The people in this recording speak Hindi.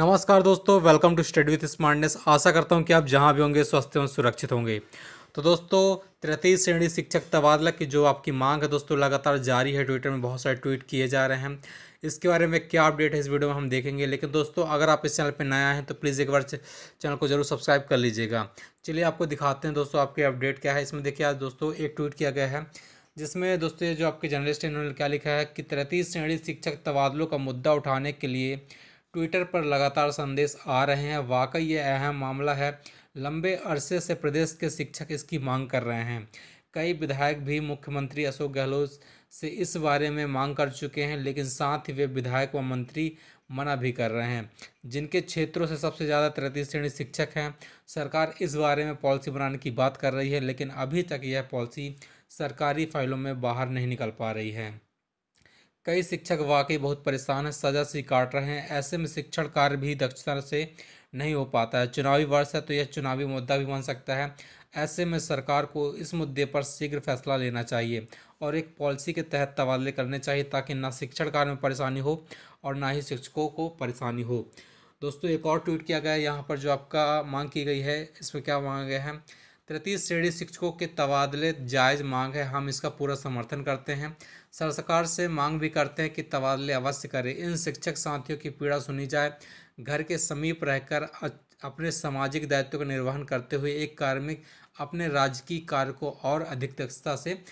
नमस्कार दोस्तों welcome to study with smartness आशा करता हूँ कि आप जहाँ भी होंगे, स्वस्थ एवं सुरक्षित होंगे। तो दोस्तों, तृतीय श्रेणी शिक्षक तबादला की जो आपकी मांग है दोस्तों, लगातार जारी है। ट्विटर में बहुत सारे ट्वीट किए जा रहे हैं। इसके बारे में क्या अपडेट है, इस वीडियो में हम देखेंगे। लेकिन दोस्तों, अगर आप इस चैनल पर नया हैं तो प्लीज़ एक बार चैनल को ज़रूर सब्सक्राइब कर लीजिएगा। चलिए आपको दिखाते हैं दोस्तों, आपके अपडेट क्या है। इसमें देखिए, आज दोस्तों, एक ट्वीट किया गया है, जिसमें दोस्तों, ये जो आपके जर्नलिस्ट इन्होंने क्या लिखा है कि तृतीय श्रेणी शिक्षक तबादलों का मुद्दा उठाने के लिए ट्विटर पर लगातार संदेश आ रहे हैं। वाकई ये अहम मामला है। लंबे अरसे से प्रदेश के शिक्षक इसकी मांग कर रहे हैं। कई विधायक भी मुख्यमंत्री अशोक गहलोत से इस बारे में मांग कर चुके हैं, लेकिन साथ ही वे विधायक व मंत्री मना भी कर रहे हैं। जिनके क्षेत्रों से सबसे ज़्यादा तृतीय श्रेणी शिक्षक हैं, सरकार इस बारे में पॉलिसी बनाने की बात कर रही है, लेकिन अभी तक यह पॉलिसी सरकारी फाइलों में बाहर नहीं निकल पा रही है। कई शिक्षक वाकई बहुत परेशान हैं, सजा से काट रहे हैं, ऐसे में शिक्षण कार्य भी दक्षता से नहीं हो पाता है। चुनावी वर्ष है तो यह चुनावी मुद्दा भी बन सकता है। ऐसे में सरकार को इस मुद्दे पर शीघ्र फैसला लेना चाहिए और एक पॉलिसी के तहत तबादले करने चाहिए ताकि ना शिक्षण कार्य में परेशानी हो और ना ही शिक्षकों को परेशानी हो। दोस्तों, एक और ट्वीट किया गया है। यहाँ पर जो आपका मांग की गई है, इसमें क्या मांगा गया है? तृतीय श्रेणी शिक्षकों के तबादले जायज़ मांग है। हम इसका पूरा समर्थन करते हैं। सरकार से मांग भी करते हैं कि तबादले अवश्य करें। इन शिक्षक साथियों की पीड़ा सुनी जाए। घर के समीप रहकर अपने सामाजिक दायित्व का निर्वहन करते हुए एक कार्मिक अपने राजकीय कार्य को और अधिक दक्षता से